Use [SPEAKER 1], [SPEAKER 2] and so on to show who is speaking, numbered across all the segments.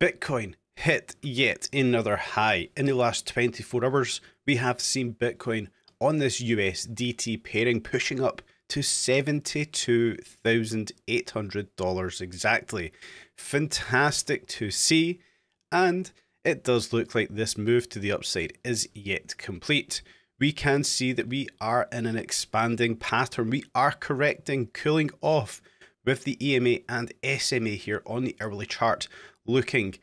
[SPEAKER 1] Bitcoin hit yet another high. In the last 24 hours, we have seen Bitcoin on this USDT pairing pushing up to $72,800 exactly. Fantastic to see, and it does look like this move to the upside is yet complete. We can see that we are in an expanding pattern. We are correcting, cooling off with the EMA and SMA here on the hourly chart looking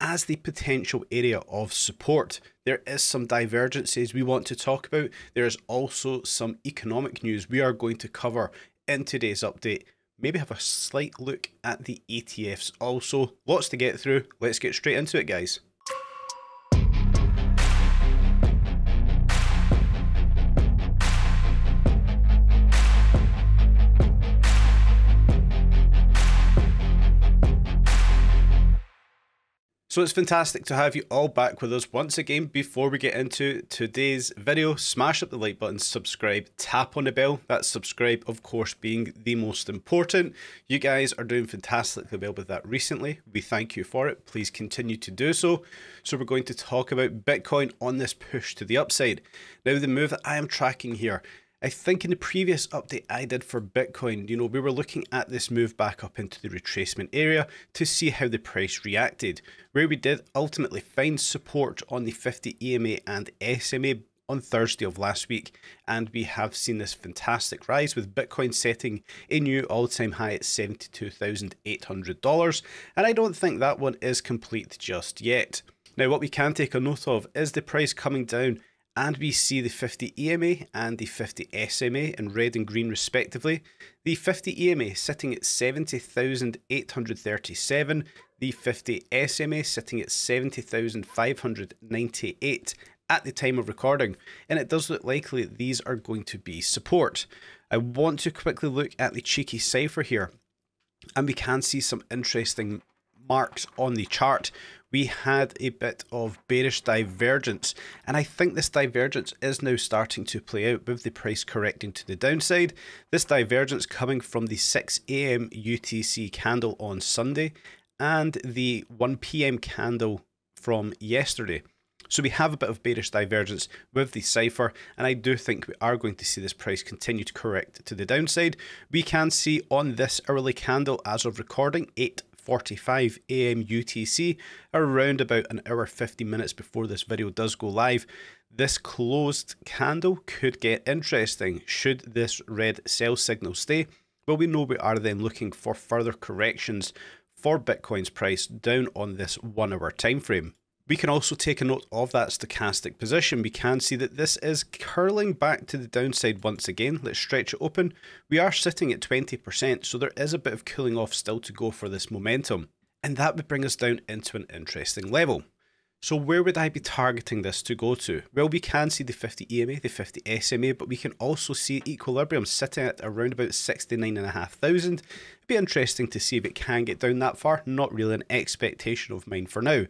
[SPEAKER 1] as the potential area of support. There is some divergences we want to talk about. There is also some economic news we are going to cover in today's update. Maybe have a slight look at the ETFs also. Lots to get through. Let's get straight into it, guys. So it's fantastic to have you all back with us once again. Before we get into today's video, smash up the like button, subscribe, tap on the bell. That subscribe, of course, being the most important. You guys are doing fantastically well with that recently. We thank you for it. Please continue to do so. So we're going to talk about Bitcoin on this push to the upside. Now, the move that I am tracking here I think in the previous update I did for Bitcoin, you know, we were looking at this move back up into the retracement area to see how the price reacted, where we did ultimately find support on the 50 EMA and SMA on Thursday of last week, and we have seen this fantastic rise with Bitcoin setting a new all time high at $72,800. And I don't think that one is complete just yet. Now, what we can take a note of is the price coming down and we see the 50 EMA and the 50 SMA in red and green respectively. The 50 EMA sitting at 70,837, the 50 SMA sitting at 70,598 at the time of recording, and it does look likely these are going to be support. I want to quickly look at the cheeky cipher here, and we can see some interesting marks on the chart we had a bit of bearish divergence. And I think this divergence is now starting to play out with the price correcting to the downside. This divergence coming from the 6 a.m. UTC candle on Sunday and the 1 p.m. candle from yesterday. So we have a bit of bearish divergence with the cipher, and I do think we are going to see this price continue to correct to the downside. We can see on this early candle as of recording 8 45 am UTC, around about an hour 50 minutes before this video does go live. This closed candle could get interesting should this red sell signal stay. Well, we know we are then looking for further corrections for Bitcoin's price down on this one hour time frame. We can also take a note of that stochastic position. We can see that this is curling back to the downside once again. Let's stretch it open. We are sitting at 20%, so there is a bit of cooling off still to go for this momentum. And that would bring us down into an interesting level. So where would I be targeting this to go to? Well, we can see the 50 EMA, the 50 SMA, but we can also see equilibrium sitting at around about 69,500. It'd be interesting to see if it can get down that far. Not really an expectation of mine for now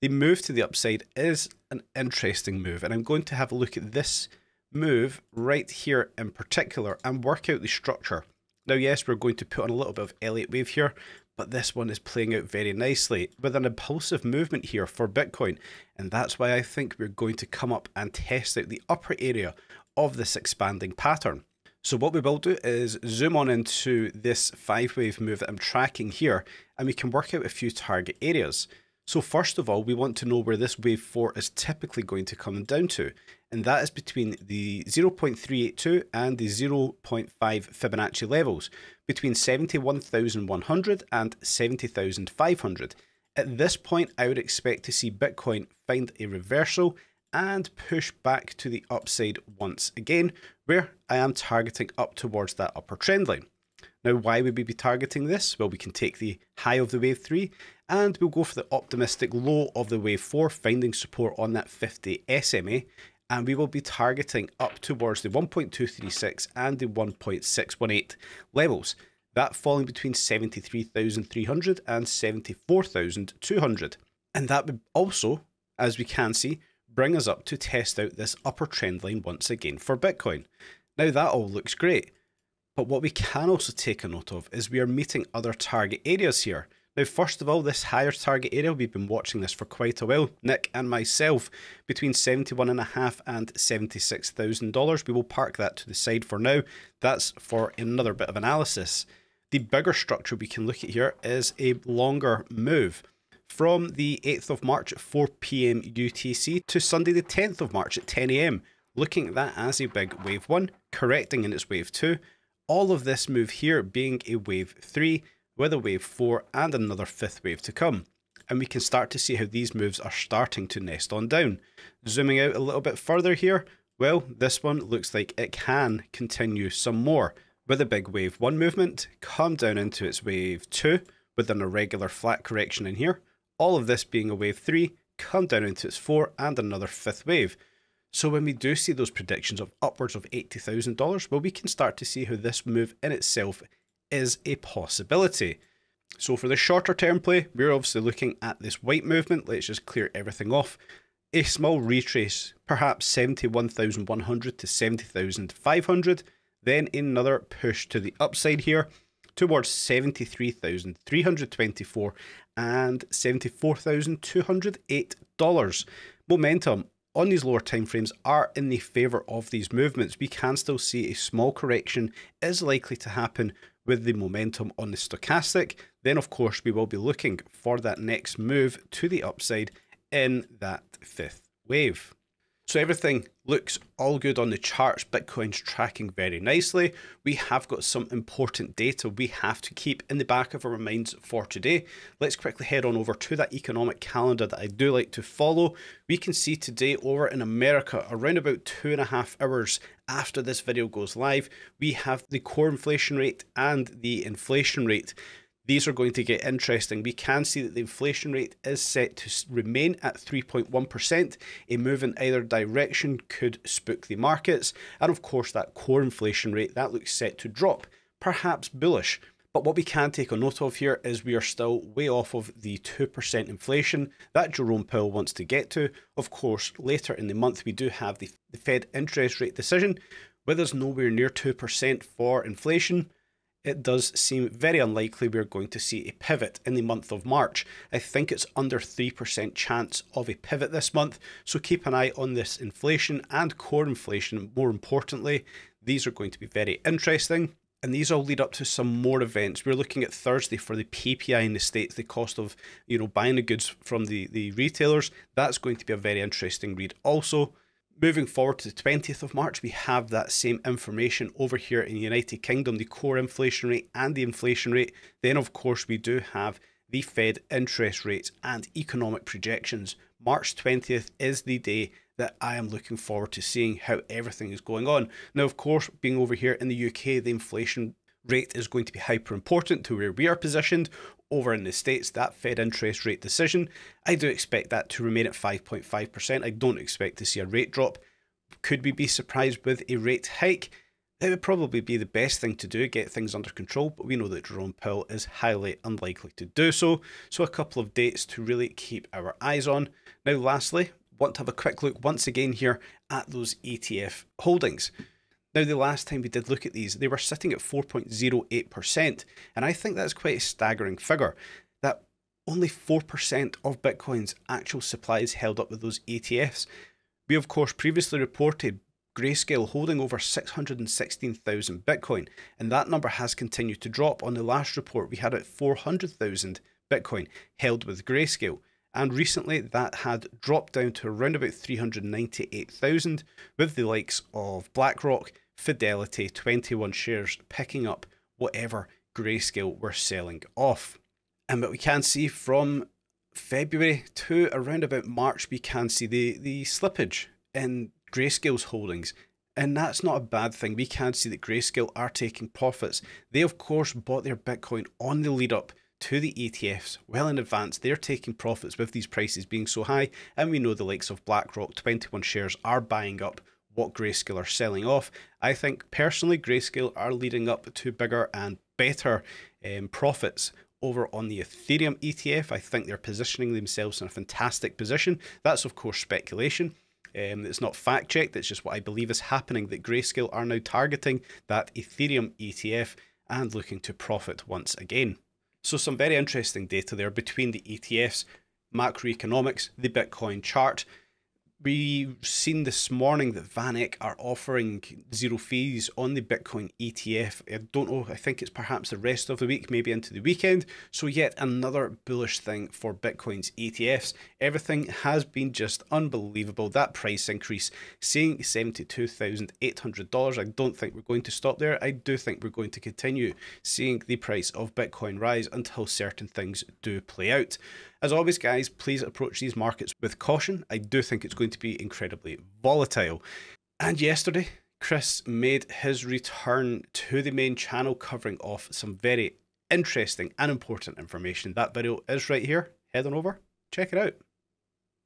[SPEAKER 1] the move to the upside is an interesting move. And I'm going to have a look at this move right here in particular and work out the structure. Now, yes, we're going to put on a little bit of Elliott wave here, but this one is playing out very nicely with an impulsive movement here for Bitcoin. And that's why I think we're going to come up and test out the upper area of this expanding pattern. So what we will do is zoom on into this five wave move that I'm tracking here, and we can work out a few target areas. So first of all, we want to know where this wave 4 is typically going to come down to, and that is between the 0.382 and the 0.5 Fibonacci levels, between 71,100 and 70,500. At this point, I would expect to see Bitcoin find a reversal and push back to the upside once again, where I am targeting up towards that upper trend line. Now, why would we be targeting this? Well, we can take the high of the wave 3 and we'll go for the optimistic low of the wave 4, finding support on that 50 SMA. And we will be targeting up towards the 1.236 and the 1.618 levels. That falling between 73,300 and 74,200. And that would also, as we can see, bring us up to test out this upper trend line once again for Bitcoin. Now that all looks great. But what we can also take a note of is we are meeting other target areas here. Now, first of all, this higher target area, we've been watching this for quite a while. Nick and myself, between $71.5 and $76,000. We will park that to the side for now. That's for another bit of analysis. The bigger structure we can look at here is a longer move from the 8th of March at 4 pm UTC to Sunday the 10th of March at 10 am. Looking at that as a big wave 1, correcting in its wave 2. All of this move here being a wave 3 with a wave 4 and another fifth wave to come. And we can start to see how these moves are starting to nest on down. Zooming out a little bit further here, well, this one looks like it can continue some more. With a big wave 1 movement, come down into its wave 2 with an irregular flat correction in here. All of this being a wave 3, come down into its 4 and another fifth wave. So when we do see those predictions of upwards of $80,000, well, we can start to see how this move in itself is a possibility. So for the shorter term play, we're obviously looking at this white movement. Let's just clear everything off. A small retrace, perhaps 71,100 to 70,500. Then another push to the upside here towards 73,324 and $74,208. Momentum on these lower time frames are in the favour of these movements. We can still see a small correction is likely to happen with the momentum on the stochastic, then of course we will be looking for that next move to the upside in that fifth wave. So everything looks all good on the charts. Bitcoin's tracking very nicely. We have got some important data we have to keep in the back of our minds for today. Let's quickly head on over to that economic calendar that I do like to follow. We can see today over in America, around about two and a half hours after this video goes live, we have the core inflation rate and the inflation rate these are going to get interesting. We can see that the inflation rate is set to remain at 3.1%. A move in either direction could spook the markets. And of course, that core inflation rate, that looks set to drop, perhaps bullish. But what we can take a note of here is we are still way off of the 2% inflation that Jerome Powell wants to get to. Of course, later in the month, we do have the, the Fed interest rate decision, with us nowhere near 2% for inflation it does seem very unlikely we're going to see a pivot in the month of March. I think it's under 3% chance of a pivot this month, so keep an eye on this inflation and core inflation. More importantly, these are going to be very interesting. And these all lead up to some more events. We're looking at Thursday for the PPI in the States, the cost of, you know, buying the goods from the, the retailers. That's going to be a very interesting read also. Moving forward to the 20th of March, we have that same information over here in the United Kingdom, the core inflation rate and the inflation rate. Then, of course, we do have the Fed interest rates and economic projections. March 20th is the day that I am looking forward to seeing how everything is going on. Now, of course, being over here in the UK, the inflation rate is going to be hyper important to where we are positioned over in the States, that Fed interest rate decision, I do expect that to remain at 5.5%. I don't expect to see a rate drop. Could we be surprised with a rate hike? It would probably be the best thing to do, get things under control, but we know that Jerome Powell is highly unlikely to do so. So, a couple of dates to really keep our eyes on. Now, lastly, want to have a quick look once again here at those ETF holdings. Now, the last time we did look at these, they were sitting at 4.08%, and I think that's quite a staggering figure. That only 4% of Bitcoin's actual supply is held up with those ETFs. We, of course, previously reported Grayscale holding over 616,000 Bitcoin, and that number has continued to drop. On the last report, we had at 400,000 Bitcoin held with Grayscale. And recently that had dropped down to around about 398,000 with the likes of BlackRock, Fidelity, 21 shares picking up whatever grayscale were selling off. And what we can see from February to around about March, we can see the, the slippage in grayscale's holdings. And that's not a bad thing. We can see that Grayscale are taking profits. They, of course, bought their Bitcoin on the lead up to the ETFs well in advance. They're taking profits with these prices being so high, and we know the likes of BlackRock 21 shares are buying up what Grayscale are selling off. I think personally, Grayscale are leading up to bigger and better um, profits over on the Ethereum ETF. I think they're positioning themselves in a fantastic position. That's, of course, speculation. Um, it's not fact checked, it's just what I believe is happening that Grayscale are now targeting that Ethereum ETF and looking to profit once again. So, some very interesting data there between the ETFs, macroeconomics, the Bitcoin chart, We've seen this morning that VanEck are offering zero fees on the Bitcoin ETF. I don't know, I think it's perhaps the rest of the week, maybe into the weekend. So, yet another bullish thing for Bitcoin's ETFs. Everything has been just unbelievable. That price increase, seeing $72,800, I don't think we're going to stop there. I do think we're going to continue seeing the price of Bitcoin rise until certain things do play out. As always, guys, please approach these markets with caution. I do think it's going to be incredibly volatile. And yesterday, Chris made his return to the main channel, covering off some very interesting and important information. That video is right here. Head on over, check it out.